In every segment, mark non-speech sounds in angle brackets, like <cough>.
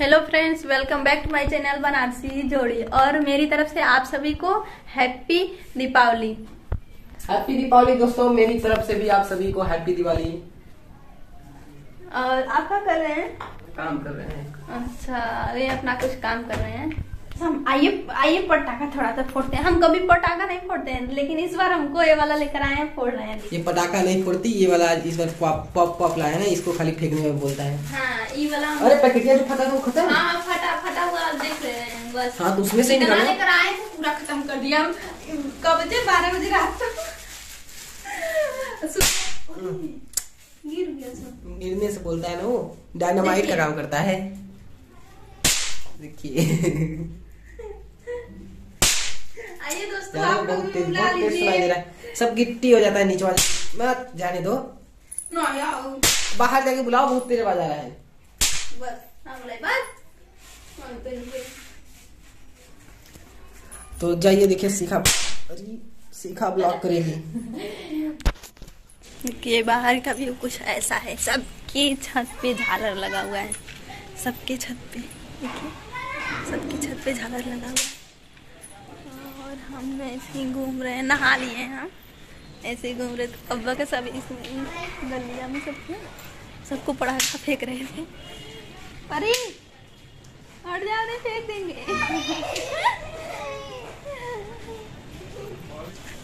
Hello friends welcome back to my channel Banarasi जोड़ी और मेरी तरफ़ से आप सभी को हैप्पी दीपावली। हैप्पी दीपावली दोस्तों मेरी तरफ़ से भी आप सभी को हैप्पी दिवाली। और आप क्या कर रहे हैं? काम कर रहे हैं। अच्छा अरे अपना कुछ काम कर रहे हैं। हम आइए आइए पटाखा थोड़ा सा फोड़ते हैं। हम कभी पटाखा नहीं फोड़ते हैं लेकिन इस बार हमको ये वाला लेकर आए हैं फोड़ रहे हैं। ये पटाखा नहीं फोड़ती ये वाला इस बार पॉप पॉप पॉप लाया है ना इसको खाली फेंकने में बोलता है। हाँ ये वाला अरे पैकेटिया जो फटा वो खत्म? हाँ फटा फटा हुआ देख रहे हैं बस। हाँ तो उसमें से लेकर आए थे पूरा खत्म कर दिया हम। कब बजे? बारह बजे रात गिर गया गिरने से बोलता है ना वो डायनामाइट का काम करता है। देखिए। बहुत तेज बहुत तेज सुनाई दे रहा है। सब गिट्टी हो जाता है नीचे वाले। मत जाने दो। बाहर जाके बुलाओ बहुत तेज आवाज़ आ रहा है। बस हम बोले बस। हम तो जाइए देखिए सीखा। सीखा ब्लॉक करेगी। कि बाहर का व्यू कुछ ऐसा है। सबकी छत पे झालर लगा हुआ है। सबके छत पे देखिए। सबकी छत पे झालर लगा हुआ है। हम ऐसे ही घूम रहे हैं नहा लिए हैं हम ऐसे ही घूम रहे थे अब्बा का सब इसमें गलिया में सब ना सबको पटाखा फेंक रहे थे। परी हट जाओ नहीं फेंक देंगे।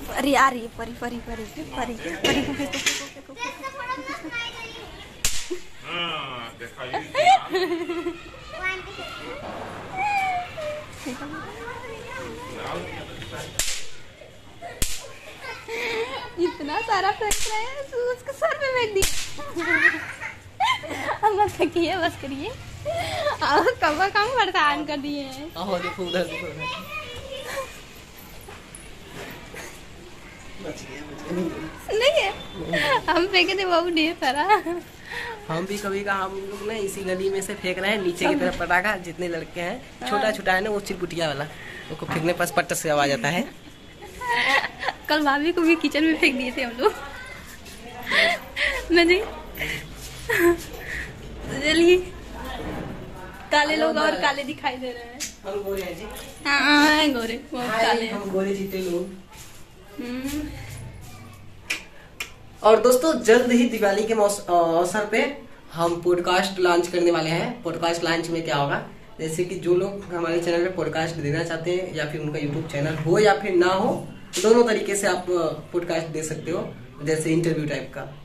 परी आ रही है परी परी परी परी परी को फेंको फेंको फेंको फेंको <laughs> इतना सारा फेंक रहे हैं तो उसके सर पे फेंक दिया <laughs> अब बस फेंकिए बस करिए। और कब कम परेशान कर दिए। हैं नहीं हम फेंके थे बहुत ढेर सारा। हम भी कभी का हम लोग ना इसी गली में से फेंक रहे हैं नीचे की तरफ़ पटाखा जितने लड़के हैं छोटा छोटा है। ना वो चिरकुटिया वाला। उसको फेंकने पर पट्ट से आवाज़ आता है। कल भाभी को भी किचन में फेंक दिए थे हम लोग। नहीं चलिए। काले लोग और काले दिखाई दे रहे हैं। हम गोरे हैं जी। हाँ हाँ, गोरे बहुत काले हम गोरे जीते लोग। हम्म, और दोस्तों जल्द ही दिवाली के अवसर पे हम पॉडकास्ट लॉन्च करने वाले हैं। पॉडकास्ट लॉन्च में क्या होगा? जैसे कि जो लोग हमारे चैनल पे पॉडकास्ट देना चाहते हैं या फिर उनका यूट्यूब चैनल हो या फिर ना हो दोनों तरीके से आप पॉडकास्ट दे सकते हो, जैसे इंटरव्यू टाइप का।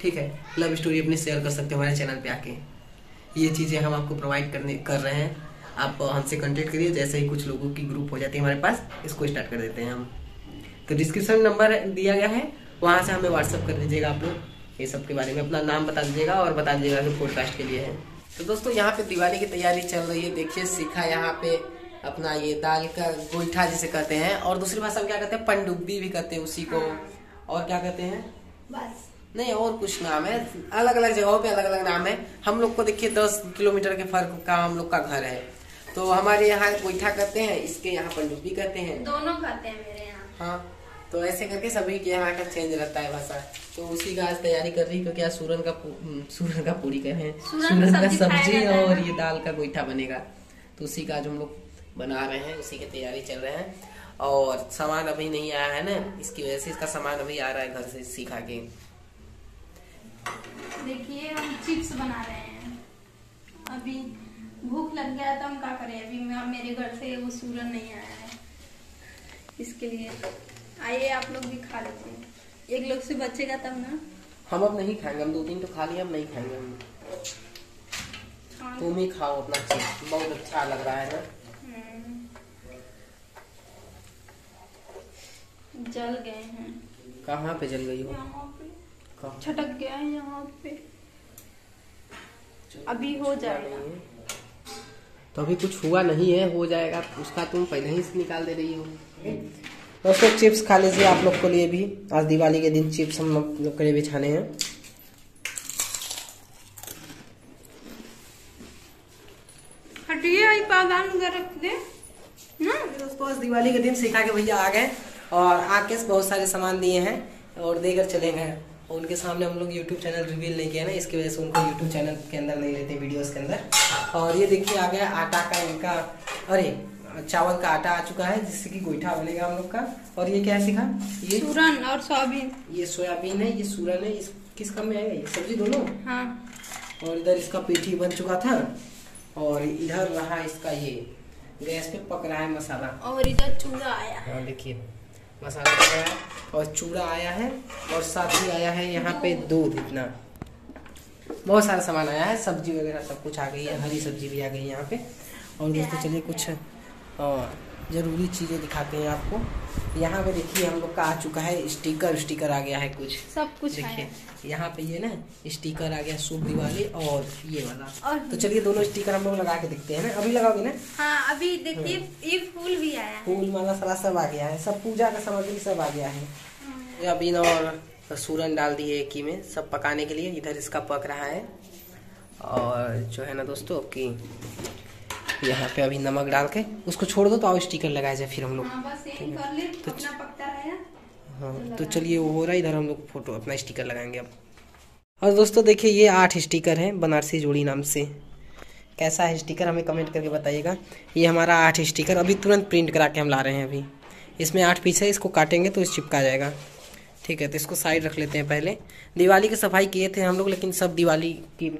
ठीक है? लव स्टोरी अपनी शेयर कर सकते हो हमारे चैनल पे आके। ये चीज़ें हम आपको प्रोवाइड करने, कर रहे हैं। आप हमसे कॉन्टेक्ट करिए, जैसे ही कुछ लोगों की ग्रुप हो जाती है हमारे पास, इसको स्टार्ट कर देते हैं हम। तो डिस्क्रिप्शन नंबर दिया गया है, वहाँ से हमें व्हाट्सअप कर दीजिएगा आप लोग। ये सब के बारे में अपना नाम बता दीजिएगा और बता दीजिएगा कि पॉडकास्ट के लिए है। तो दोस्तों, यहाँ पे दिवाली की तैयारी चल रही है। देखिए सीखा यहाँ पे अपना ये दाल का गोईठा जिसे कहते हैं और दूसरी भाषा में क्या कहते हैं? पंडुब्बी भी कहते हैं उसी को। और क्या कहते हैं? बस। नहीं और कुछ नाम है। अलग अलग जगहों पे अलग अलग नाम है। हम लोग को देखिए दस किलोमीटर के फ़र्क का हम लोग का घर है। तो हमारे यहाँ गोईठा कहते हैं इसके यहाँ पंडुब्बी कहते हैं। दोनों कहते हैं मेरे यहाँ। हाँ तो ऐसे करके सभी के यहाँ का चेंज रहता है भाषा। तो उसी का आज तैयारी कर रही क्योंकि आज सूरन का हम्म, सूरन का पूरी कह हैं सूरन का सब्ज़ी है और ये दाल का गोईठा बनेगा। तो उसी का आज हम लोग बना रहे हैं उसी की तैयारी चल रहे हैं। और सामान अभी नहीं आया है ना इसकी वजह से इसका सामान अभी आ रहा है घर से सीखा के। देखिए हम चिप्स बना रहे हैं। अभी भूख लग गया तो हम क्या करें? अभी मैं मेरे घर से वो सूरन नहीं आया है। इसके लिए आइए आप लोग भी खा लेते हैं। एक लोग से बचेगा तब ना? हम अब नहीं खाएँगे हम दो तीन तो खा लिए हम नहीं खाएँगे हम। हाँ। तुम ही खाओ अपना चिप्स बहुत अच्छा लग रहा है ना? जल गए हैं। कहाँ पे जल गई हो? यहाँ पे। छटक गया है यहाँ पे। अभी हो जाएगा। तो अभी कुछ हुआ नहीं है हो जाएगा। उसका तुम पहले ही से निकाल दे रही हो। दोस्तों चिप्स खा लीजिए आप लोग के लिए भी। आज दिवाली के दिन चिप्स हम लोग के लिए भी छाने हैं। हटिए आई पागान वगैरह रख दे। ना? दोस्तों आज दिवाली के दिन सिखा के भैया आ गए। और आके बहुत सारे सामान दिए हैं और देकर चले गए उनके सामने हम लोग यूट्यूब चैनल रिवील नहीं किया ना इसकी वजह से उनको यूट्यूब चैनल के अंदर नहीं लेते वीडियोस के अंदर। और ये देखिए आ गया आटा का इनका अरे चावल का आटा आ चुका है जिससे कि गोईठा बनेगा हम लोग का। और ये क्या है सीखा? ये सूरन और सोयाबीन। ये सोयाबीन है ये सूरन है इस किस काम में आएगा? ये सब्ज़ी दोनों? हाँ। और इधर इसका पेठी बन चुका था और इधर रहा इसका ये गैस पे पक रहा है मसाला। और इधर चूड़ा आया। हाँ देखिए। मसाला आया है और चूड़ा आया है और साथ ही आया है यहाँ पे दूध इतना। बहुत सारा सामान आया है सब्ज़ी वगैरह सब कुछ आ गई है हरी सब्ज़ी भी आ गई है यहाँ पे। और दोस्तों चलिए कुछ अ, ज़रूरी चीज़ें दिखाते हैं आपको। यहाँ पे देखिए हम लोग का आ चुका है स्टिकर। स्टिकर आ गया है कुछ। सब कुछ देखिए यहाँ पे ये ना स्टिकर आ गया शुभ दिवाली और ये वाला। और तो चलिए दोनों स्टिकर हम लोग लगा के देखते हैं ना। अभी लगाओगे ना? हाँ अभी देखिए ये फूल भी आया है। फूल माला सारा सब आ गया है। सब पूजा का सामग्री सब आ गया है। अभी ना और सूरन डाल दिए एक ही में सब पकाने के लिए। इधर इसका पक रहा है। और जो है ना दोस्तों कि यहाँ पे अभी नमक डाल के उसको छोड़ दो तो आओ स्टिकर लगाया जाए फिर हम लोग। हाँ रहेगा हाँ। तो चलिए वो हो रहा है इधर हम लोग फ़ोटो अपना स्टिकर लगाएँगे अब। और दोस्तों देखिए ये आठ स्टिकर हैं बनारसी जोड़ी नाम से। कैसा है स्टिकर हमें कमेंट करके बताइएगा। ये हमारा आठ स्टिकर अभी तुरंत प्रिंट करा के हम ला रहे हैं अभी। इसमें आठ पीस है इसको काटेंगे तो इस चिपका जाएगा। ठीक है तो इसको साइड रख लेते हैं पहले। दिवाली की सफ़ाई किए थे हम लोग लेकिन सब दिवाली की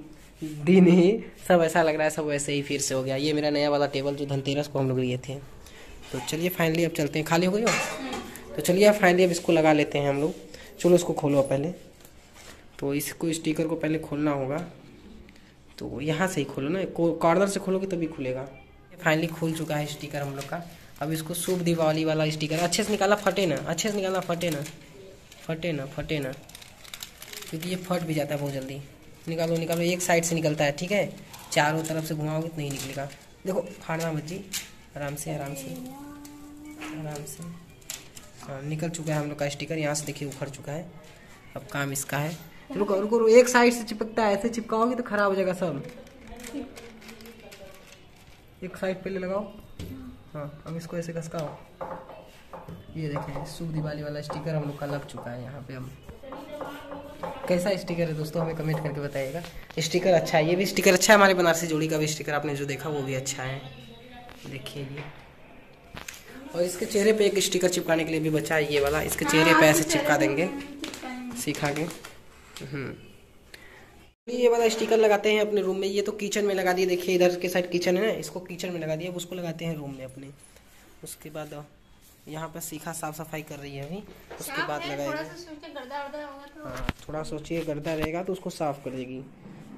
दिन ही सब ऐसा लग रहा है, सब वैसे ही फिर से हो गया। ये मेरा नया वाला टेबल जो धनतेरस को हम लोग लिए थे। तो चलिए फाइनली अब चलते हैं। खाली हो गई हो? तो चलिए अब फाइनली अब इसको लगा लेते हैं हम लोग। चलो इसको खोलो पहले। तो इसको स्टिकर को पहले खोलना होगा। तो यहाँ से ही खोलो ना। कॉर्नर से खोलोगे तभी खुलेगा। फाइनली खुल चुका है स्टिकर हम लोग का। अब इसको शुभ दिवाली वाला स्टिकर अच्छे से निकाला, फटे ना। अच्छे से निकालना फटे ना। फटे ना फटे ना। क्योंकि ये फट भी जाता है बहुत जल्दी। निकालो निकालो, एक साइड से निकलता है, ठीक है? चारों तरफ़ से घुमाओगे तो नहीं निकलेगा। देखो फाड़ना मत आराम से आराम से। आराम से। हाँ निकल चुका है हम लोग का स्टिकर यहाँ से देखिए उखड़ चुका है। अब काम इसका है। रुको रुको रुको, एक साइड से चिपकता है, ऐसे चिपकाओगे तो खराब हो जाएगा सब। एक साइड पहले लगाओ। हाँ अब इसको ऐसे घसकाओ। ये देखें शुभ दिवाली वाला स्टिकर हम लोग का लग चुका है, यहाँ पे हम कैसा स्टिकर है दोस्तों हमें कमेंट करके बताइएगा। स्टिकर अच्छा है ये भी स्टिकर अच्छा है हमारे बनारसी जोड़ी का भी स्टिकर आपने जो देखा वो भी अच्छा है। देखिए ये। और इसके चेहरे पे एक स्टिकर चिपकाने के लिए भी बचा है ये वाला इसके चेहरे पे ऐसे चिपका देंगे। सिखा के हम्म। ये वाला स्टिकर लगाते हैं अपने रूम में ये तो किचन में लगा दिए देखिए इधर के साइड किचन है ना इसको किचन में लगा दिया अब उसको लगाते हैं रूम में अपने। उसके बाद यहाँ पर सीखा साफ़ सफ़ाई कर रही है अभी। उसके बाद लगाएँगे। हाँ थोड़ा सोचिए गर्दा रहेगा तो उसको साफ़ कर देगी।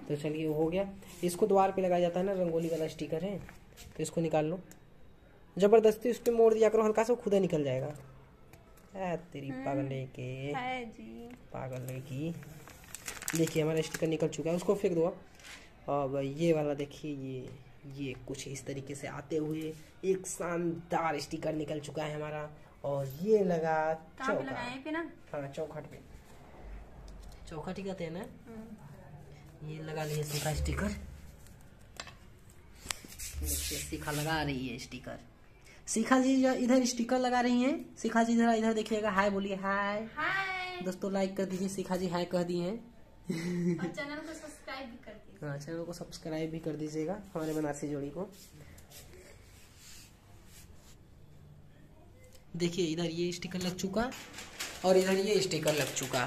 तो चलिए वो हो गया। इसको द्वार पे लगाया जाता है ना रंगोली वाला स्टिकर है तो इसको निकाल लो। ज़बरदस्ती उस पर मोड़ दिया करो हल्का सा वो खुद ही निकल जाएगा। ऐ तेरी पागल लेके। पागल की देखिए हमारा स्टिकर निकल चुका है उसको फेंक दो अब ये वाला देखिए ये। ये कुछ इस तरीके से आते हुए एक शानदार स्टिकर निकल चुका है हमारा और ये लगा ना हाँ चौखट पे। चौखट ही कहते हैं ना? ये लगा लिए सूखा स्टिकर। शिखा लगा रही है स्टिकर। शिखा जी इधर स्टिकर लगा रही हैं। शिखा जी जरा इधर देखिएगा। हाय बोलिए हाय। हाय। दोस्तों लाइक कर दीजिए। शिखा जी हाय कह दिए हैं। और चैनल को सब्सक्राइब भी कर हाँ। चैनल को सब्सक्राइब भी कर दीजिएगा हमारे बनारसी जोड़ी को। देखिए इधर ये स्टिकर लग चुका और इधर ये स्टिकर लग चुका।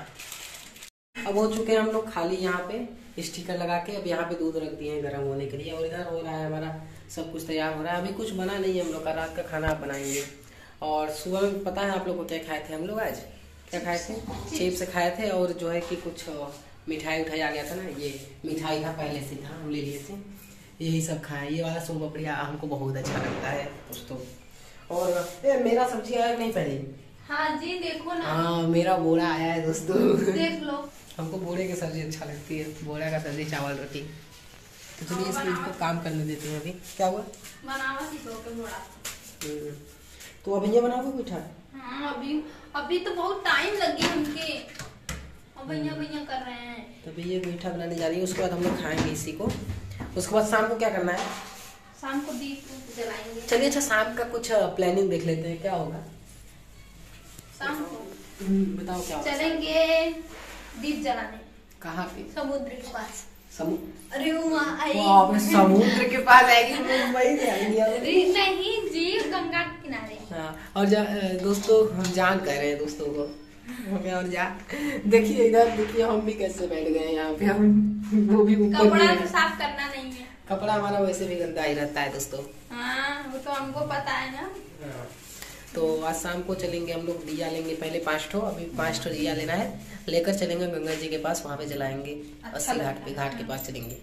अब हो चुके हैं हम लोग खाली यहाँ पे स्टिकर लगा के। अब यहाँ पे दूध रख दिए हैं गर्म होने के लिए और इधर हो रहा है हमारा सब कुछ तैयार हो रहा है। अभी कुछ बना नहीं है हम लोग का रात का खाना आप बनाएँगे। और सुबह में पता है आप लोग को क्या खाए थे हम लोग आज? क्या खाए थे? चिप्स खाए थे और जो है कि कुछ मिठाई उठाई आ गया था ना ये मिठाई था पहले से था हम ले लिए थे। यही सब खाए ये वाला सोन पापड़ी हमको बहुत अच्छा लगता है दोस्तों। और ए, मेरा सब्ज़ी आया नहीं पहले? हाँ जी देखो ना। हाँ मेरा बोरा आया है दोस्तों। देख लो। हमको बोरे की सब्ज़ी अच्छा लगती है। बोरा का सब्ज़ी चावल रोटी। तो चलिए इसको इसको काम करने देते हैं अभी। क्या हुआ? बनावा की तो के हम्म। तो अभी ये बनाओगे मीठा हाँ अभी अभी तो बहुत टाइम लग हमके। भैया भैया कर रहे हैं। तो ये मीठा बनाने जा रही है उसके बाद हम लोग खाएँगे इसी को। उसके बाद शाम को क्या करना है? शाम को दीप जलाएँगे। चलिए अच्छा शाम का कुछ प्लानिंग देख लेते हैं क्या होगा? शाम को। हम्म, बताओ क्या चलेंगे दीप जलाने। कहाँ पे? समुद्र के पास। समु- अरे समुद्र के पास आएगी मुंबई से आएँगी। <laughs> नहीं जी गंगा के किनारे। हाँ और जा दोस्तों हम जान कह रहे हैं दोस्तों को। <laughs> हमें और जा देखिए इधर देखिए हम भी कैसे बैठ गए यहाँ पे। हम वो भी ऊपर कपड़ा तो साफ़ करना नहीं है। कपड़ा हमारा वैसे भी गंदा ही रहता है दोस्तों। हाँ वो तो हमको पता है ना। तो आज शाम को चलेंगे हम लोग दिया लेंगे पहले पाँच ठो अभी पाँच ठो दिया लेना है। लेकर चलेंगे गंगा जी के पास वहाँ पे जलाएँगे। अच्छा अस्सी घाट पे घाट के पास चलेंगे।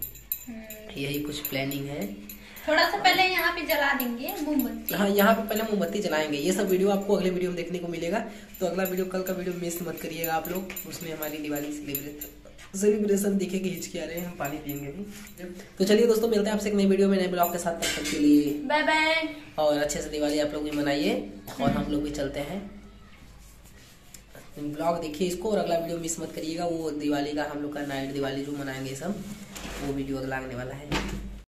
हम्म, यही कुछ प्लानिंग है। थोड़ा सा पहले यहाँ पे जला देंगे मोमबत्ती। हाँ यहाँ पे पहले मोमबत्ती जलाएँगे। ये सब वीडियो आपको अगले वीडियो में देखने को मिलेगा। तो अगला वीडियो कल का वीडियो मिस मत करिएगा आप लोग। उसमें हमारी दिवाली सेलिब्रेट सेलिब्रेशन देखेंगे हिचकी आ रहे हैं हम पानी पियेंगे भी। तो चलिए दोस्तों मिलते हैं आपसे एक नई वीडियो में नए ब्लॉग के साथ। तब तक के लिए बाय बाय और अच्छे से दिवाली आप लोग भी मनाइए और हम लोग भी चलते हैं। ब्लॉग देखिए इसको और अगला वीडियो मिस मत करिएगा। वो दिवाली का हम लोग का नाइट दिवाली जो मनाएँगे सब वो वीडियो अगला आने वाला है।